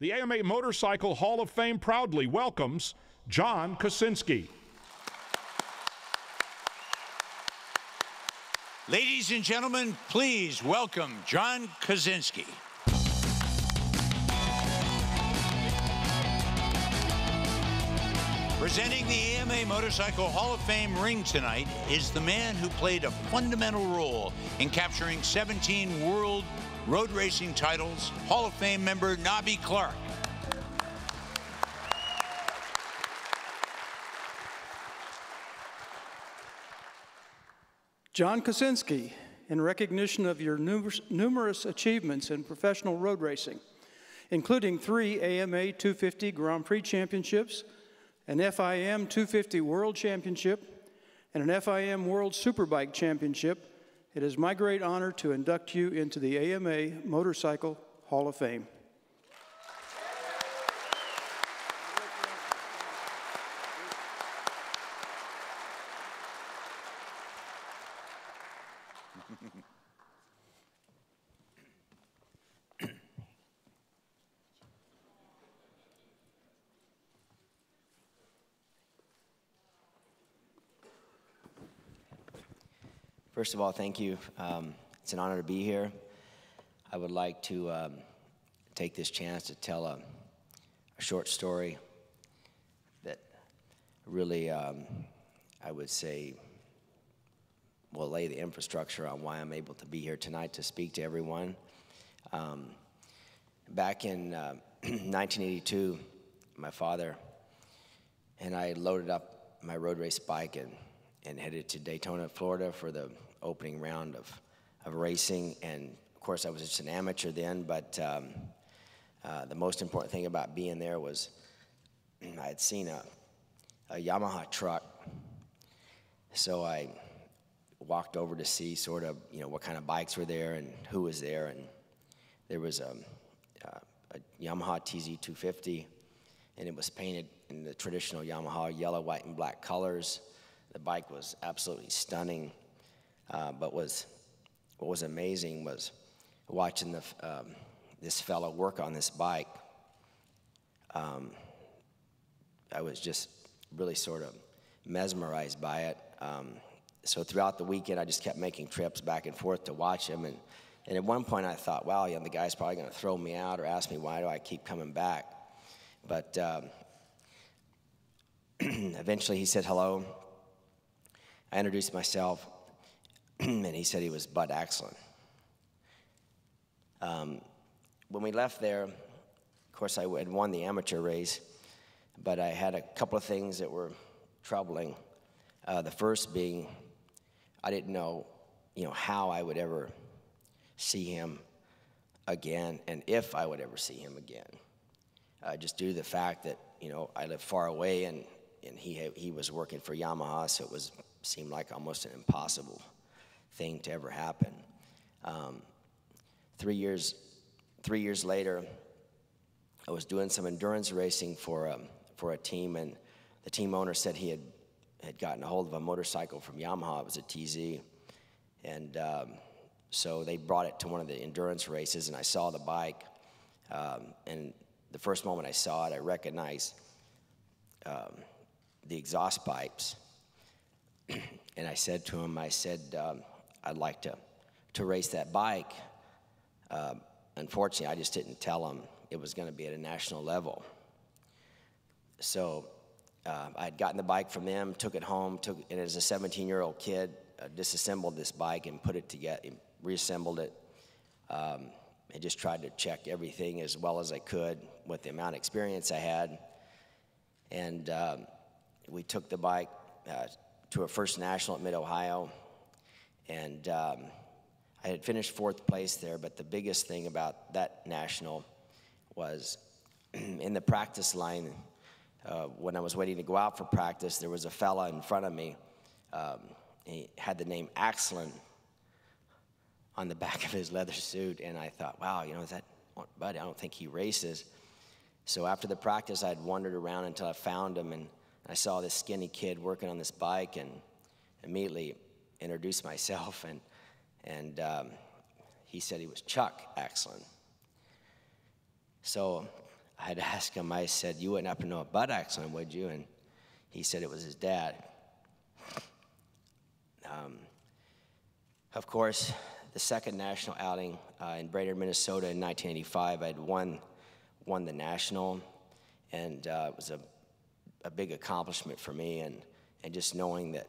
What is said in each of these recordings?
The AMA Motorcycle Hall of Fame proudly welcomes John Kocinski. Ladies and gentlemen, please welcome John Kocinski. Presenting the AMA Motorcycle Hall of Fame ring tonight is the man who played a fundamental role in capturing 17 world road racing titles, Hall of Fame member Nobby Clark. John Kocinski, in recognition of your numerous, numerous achievements in professional road racing, including three AMA 250 Grand Prix championships, an FIM 250 World Championship, and an FIM World Superbike Championship, it is my great honor to induct you into the AMA Motorcycle Hall of Fame. First of all, thank you. Um, it's an honor to be here. I would like to um, take this chance to tell a, a short story that really, um, I would say, will lay the infrastructure on why I'm able to be here tonight to speak to everyone. Um, back in uh, 1982, my father and I loaded up my road race bike and, and headed to Daytona, Florida for the opening round of, of racing. And of course, I was just an amateur then, but um, uh, the most important thing about being there was I had seen a, a Yamaha truck. So I walked over to see sort of, you know, what kind of bikes were there and who was there. And there was a, uh, a Yamaha TZ250, and it was painted in the traditional Yamaha yellow, white, and black colors. The bike was absolutely stunning. Uh, but was what was amazing was watching the, um, this fellow work on this bike. Um, I was just really sort of mesmerized by it. Um, so throughout the weekend, I just kept making trips back and forth to watch him. And, and at one point, I thought, wow, you know, the guy's probably going to throw me out or ask me why do I keep coming back. But um, eventually, he said hello. I introduced myself. and he said he was Bud Aksland. Um, when we left there, of course, I had won the amateur race, but I had a couple of things that were troubling. Uh, the first being, I didn't know, you know, how I would ever see him again, and if I would ever see him again. Uh, just due to the fact that you know I live far away, and and he he was working for Yamaha, so it was seemed like almost an impossible thing to ever happen. Um, three years, three years later, I was doing some endurance racing for a, um, for a team, and the team owner said he had had gotten a hold of a motorcycle from Yamaha. It was a TZ, and um, so they brought it to one of the endurance races, and I saw the bike. Um, and the first moment I saw it, I recognized um, the exhaust pipes. and I said to him, I said, um, I'd like to, to race that bike. Uh, unfortunately, I just didn't tell him it was going to be at a national level. So uh, I had gotten the bike from them, took it home, took, and as a 17 year old kid, uh, disassembled this bike and put it together, reassembled it. Um, I just tried to check everything as well as I could with the amount of experience I had. And um, we took the bike uh, to a first national at Mid Ohio. And um, I had finished fourth place there, but the biggest thing about that national was in the practice line, uh, when I was waiting to go out for practice, there was a fella in front of me. Um, he had the name Aksland on the back of his leather suit, and I thought, wow, you know, is that Buddy? I don't think he races. So after the practice, I had wandered around until I found him, and I saw this skinny kid working on this bike, and immediately introduced myself, and, and um, he said he was Chuck Aksland. So I had asked him, I said, You wouldn't happen to know a Bud Aksland, would you? And he said it was his dad. Um, of course, the second national outing uh, in Brainerd, Minnesota in 1985, I had won, won the national, and uh, it was a, a big accomplishment for me. And, and just knowing that,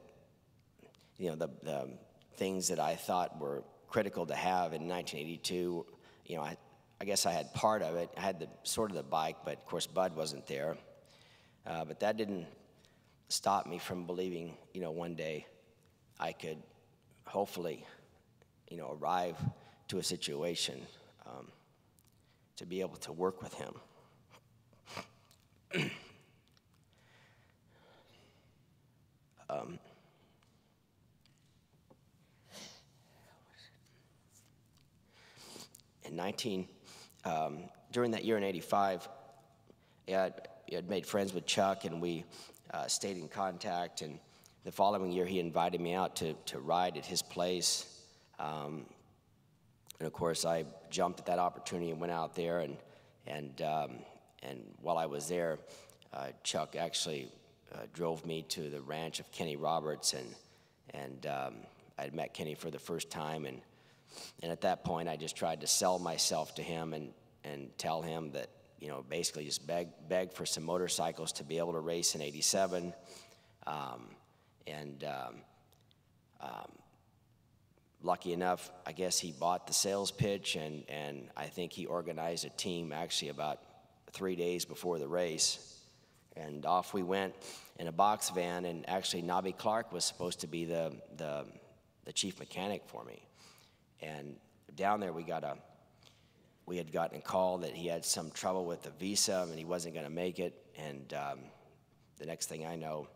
you know, the, the things that I thought were critical to have in 1982, you know, I, I guess I had part of it. I had the sort of the bike, but of course Bud wasn't there. Uh, but that didn't stop me from believing, you know, one day I could hopefully, you know, arrive to a situation um, to be able to work with him. um, in 19, um, during that year in 85, I had, made friends with Chuck and we uh, stayed in contact. And the following year, he invited me out to, to ride at his place. Um, and of course, I jumped at that opportunity and went out there. And, and, um, and while I was there, uh, Chuck actually uh, drove me to the ranch of Kenny Roberts. And, and um, I had met Kenny for the first time. And, and at that point, I just tried to sell myself to him and, and tell him that, you know, basically just beg, beg for some motorcycles to be able to race in 87. Um, and um, um, lucky enough, I guess he bought the sales pitch, and, and I think he organized a team actually about three days before the race. And off we went in a box van, and actually, Nobby Clark was supposed to be the, the, the chief mechanic for me. And down there, we got a we had gotten a call that he had some trouble with the visa and he wasn't going to make it. And um, the next thing I know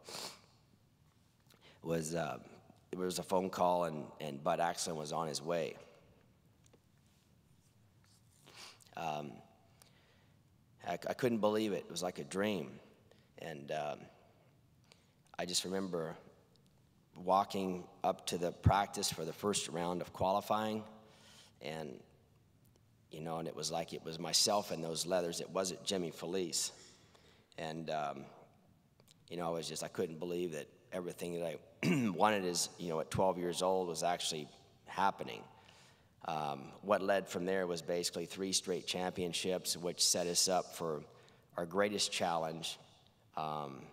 was uh, was a phone call and, and Bud Aksland was on his way. Um, I, I, couldn't believe it. It was like a dream. And um, I just remember walking up to the practice for the first round of qualifying, and you know, and it was like it was myself in those leathers. It wasn't Jimmy Filice, and um, you know, I was just I couldn't believe that everything that I wanted as you know at 12 years old was actually happening. Um, what led from there was basically three straight championships, which set us up for our greatest challenge, um,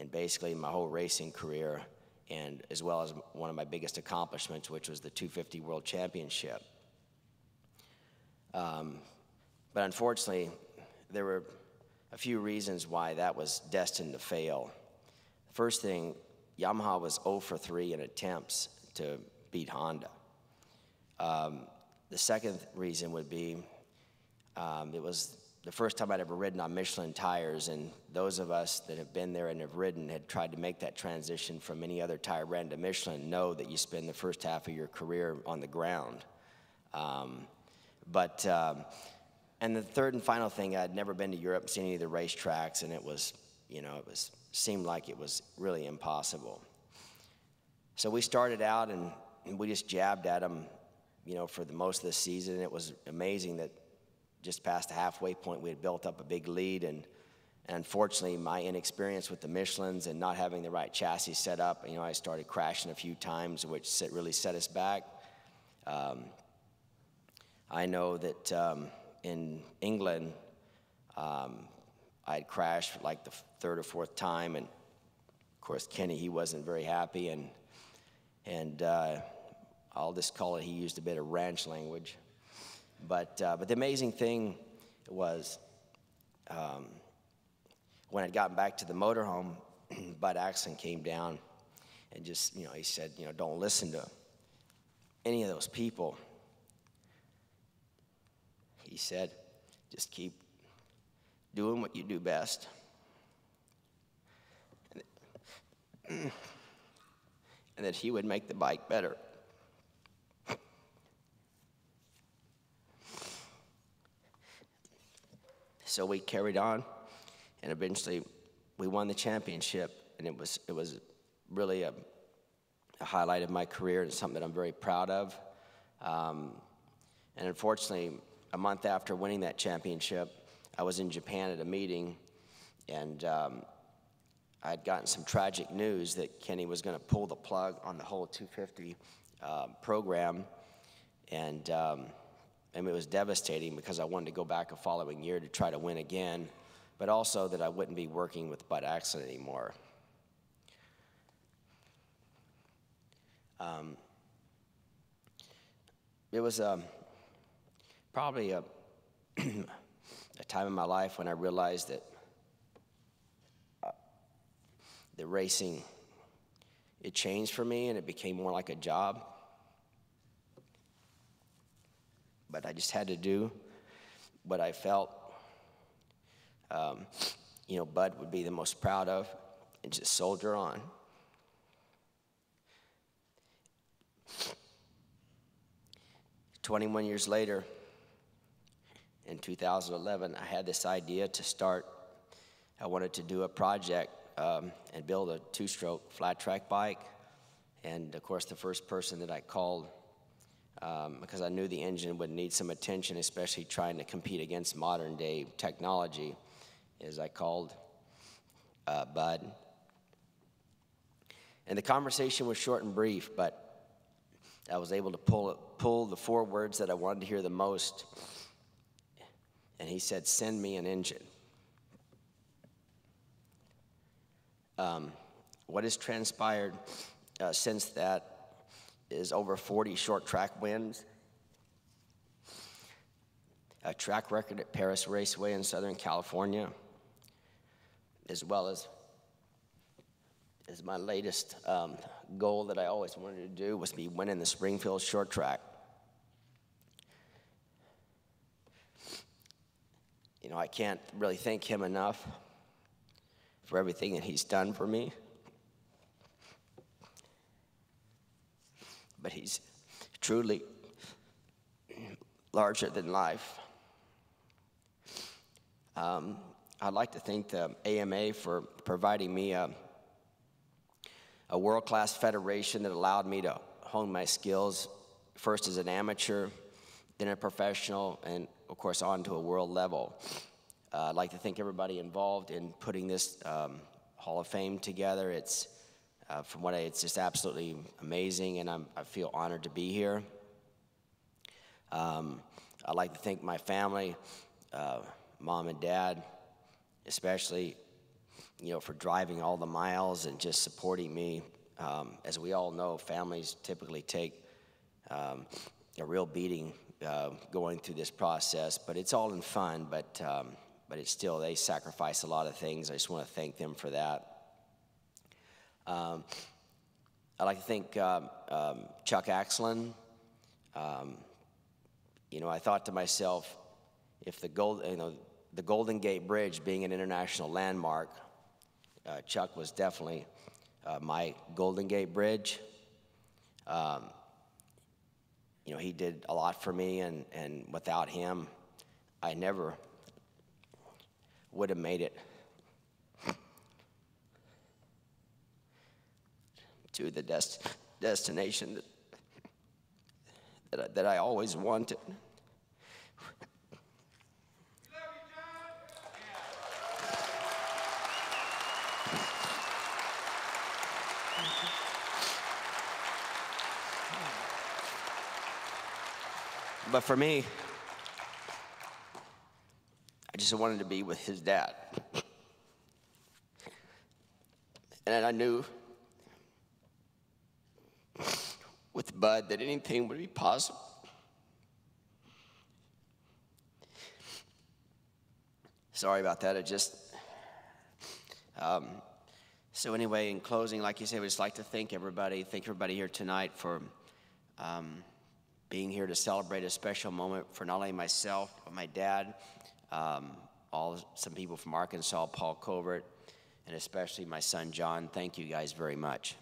and basically my whole racing career and as well as one of my biggest accomplishments, which was the 250 World Championship. Um, but unfortunately, there were a few reasons why that was destined to fail. First thing, Yamaha was 0 for 3 in attempts to beat Honda. Um, the second reason would be um, it was the first time I'd ever ridden on Michelin tires, and those of us that have been there and have ridden had tried to make that transition from any other tire brand to Michelin know that you spend the first half of your career on the ground. Um, but, um, and the third and final thing, I'd never been to Europe, seen any of the racetracks, and it was, you know, it was seemed like it was really impossible. So we started out and, and we just jabbed at them, you know, for the most of the season. It was amazing that just past the halfway point, we had built up a big lead. And, and unfortunately, my inexperience with the Michelins and not having the right chassis set up, you know, I started crashing a few times, which really set us back. Um, I know that um, in England, um, I had crashed like the third or fourth time, and of course Kenny he wasn't very happy, and and uh, I'll just call it he used a bit of ranch language. But, uh, but the amazing thing was um, when I'd gotten back to the motorhome, Bud Aksland came down and just, you know, he said, you know, don't listen to any of those people. He said, just keep doing what you do best. And that he would make the bike better. So we carried on, and eventually we won the championship, and it was it was really a, a highlight of my career and something that I'm very proud of. Um, and unfortunately, a month after winning that championship, I was in Japan at a meeting, and um, I had gotten some tragic news that Kenny was going to pull the plug on the whole 250 uh, program, and um, and it was devastating because I wanted to go back a following year to try to win again, but also that I wouldn't be working with Bud Aksland anymore. Um, it was um, probably a, a time in my life when I realized that uh, the racing it changed for me and it became more like a job. But I just had to do what I felt, um, you know, Bud would be the most proud of, and just soldier on. 21 years later, in 2011, I had this idea to start. I wanted to do a project um, and build a two stroke flat track bike. And of course, the first person that I called, um, because I knew the engine would need some attention, especially trying to compete against modern day technology, is I called uh, Bud. And the conversation was short and brief, but I was able to pull, pull the four words that I wanted to hear the most. And he said, Send me an engine. Um, what has transpired uh, since that is over 40 short track wins, a track record at Perris Raceway in Southern California, as well as is my latest um, goal that I always wanted to do was be winning the Springfield short track. You know, I can't really thank him enough for everything that he's done for me. But he's truly larger than life. Um, I'd like to thank the AMA for providing me a a world class federation that allowed me to hone my skills first as an amateur, then a professional, and of course on to a world level. Uh, I'd like to thank everybody involved in putting this um, Hall of Fame together. It's, uh, from what I, it's just absolutely amazing, and I'm, i feel honored to be here. Um, I'd like to thank my family, uh, mom and dad, especially you know, for driving all the miles and just supporting me. Um, as we all know, families typically take um, a real beating uh, going through this process, but it's all in fun. But um, but it's still they sacrifice a lot of things. I just want to thank them for that. Um, I'd like to thank um, um, Chuck Aksland. you know, I thought to myself, if the gold, you know, the Golden Gate Bridge being an international landmark, uh, Chuck was definitely uh, my Golden Gate Bridge. Um, you know, he did a lot for me, and, and without him, I never would have made it to the dest- destination that, that I, that I always wanted. But for me, I just wanted to be with his dad. And I knew Bud that anything would be possible. Sorry about that. I just. Um, so, anyway, in closing, like you said, we just like to thank everybody, thank everybody here tonight for. Um, being here to celebrate a special moment for not only myself, but my dad, um, all some people from Arkansas, Paul Covert, and especially my son John. Thank you guys very much.